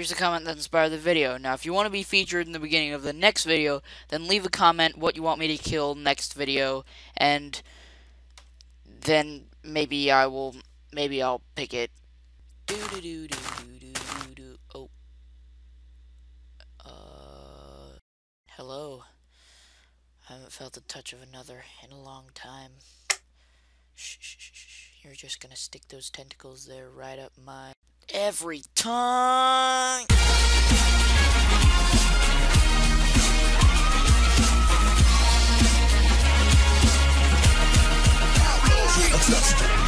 Here's a comment that inspired the video. Now, if you want to be featured in the beginning of the next video, then leave a comment what you want me to kill next video, and then maybe I will, maybe I'll pick it. Do do do do do do do. Oh. Uh. Hello. I haven't felt the touch of another in a long time. Shh, shh, shh. You're just gonna stick those tentacles there right up my every time. Obsessed.